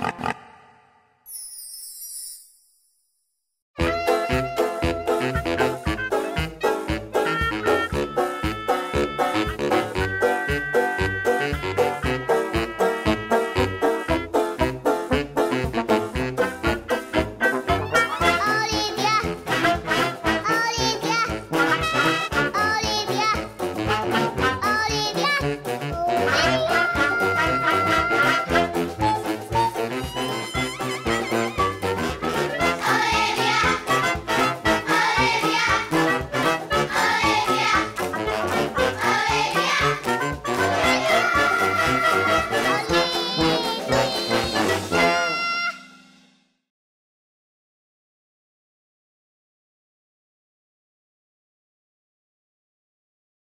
Ha ha ha! Bye.